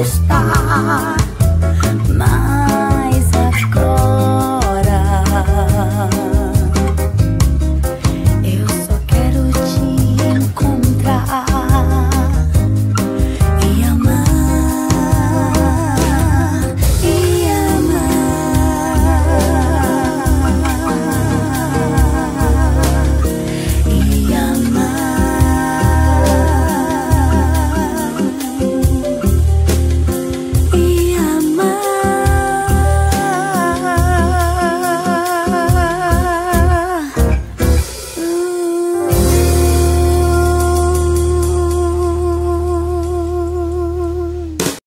estar.